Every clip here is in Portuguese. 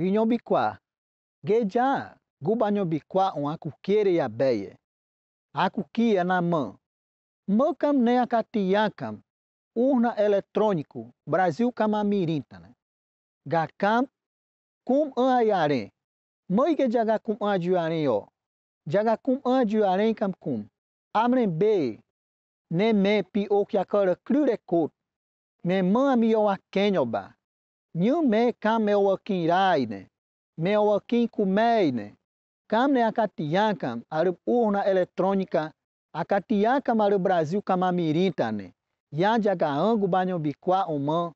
Inhobiquá, Guejá, Gubanhobiquá, on acuquere ya beye. Acuquia na mão. Mocam nem acatiacam. Urna eletrônico, Brasil camamirintana. Gacam, cum anayarem. Mãe que jaga cum anjuarem, ó. Jaga cum anjuarem cam cum. Amrem be. Nem me pi o que acora clurecot. Nem mãe mi o akenhoba. Nyu me kam me o akinraine. Me o akin kumeine. Kam ne akatiakam, arab urna eletrônica Akatiaka mara Brasil kamamiritane. Yajaga angu banyobikwa uma.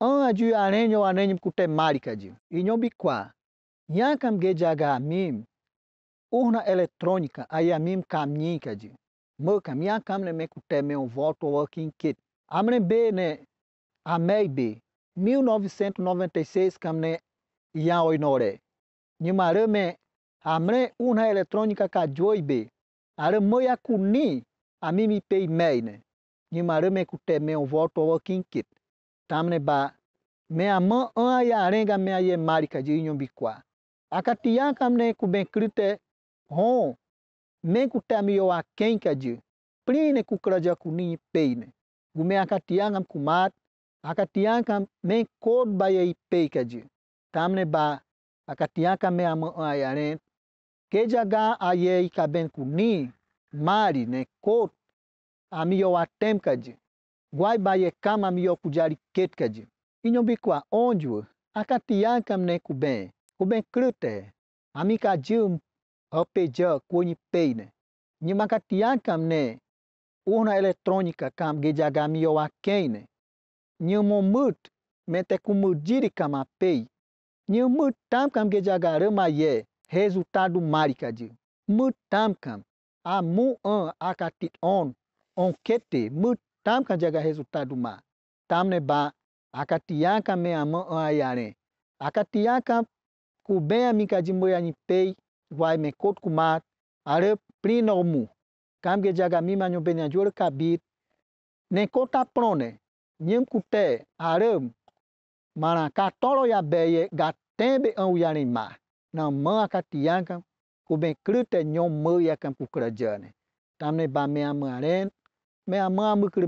An aju arenyo arenyo kutemarika de. Inhobikwa. Yakam gejaga mim. Urna eletrônica ayamim caminha de. Mokam yakam ne me kuteme um voto em kit. Amre be ne amei be. 1996 kamne ya oinore. Nimarame amre urna eletrônica. Are moia kuni a mimi pei meine. Ni mare me kute me o voto o kinkit. Tamne ba me ama an ya arenga me aye marika de inyo bikwa. Akatia kamne kuben krite hon me kute mi o akenka de. Prine kukraja kuni peine. Gume akatia ngam kumat akatia kam me kod ba ye peika de. Tamne ba akatia kam me ama an ya arenga kejaga aye ikaben kuni mari ne kot amio atemkaji. Guai baye kama amio kujari ketkaji. Inyo bikwa onju akatiankam ne kuben. Kuben krute. Amika jum opeja kuni peine. Nyimakatiankam ne urna eletrônica kam gejaga amio akeine nyumumut mete kumudiri kama pei nyumut tam kam gejaga rama ye resultado maricadi. Mutamkam, a mu an akatit on, on kete, mutamkam jaga resultado ma. Tamne ba, akatiaka me ama an ayare. Akatiaka kuben amika de moyani pei, vai me kot kumat, are prino mu. Kam ge jaga mi manyo benya jor kabit, ne kota prone, míeŋkutɛ harem marakatɔlɔ ya bɛyɛ gatɛ be ən yarima na mea katiyakam kuben krətɛ nyɔ mea yakam ku krə jɛnɛ. Tamni ba mea mea rɛn, mea mea mɨkri.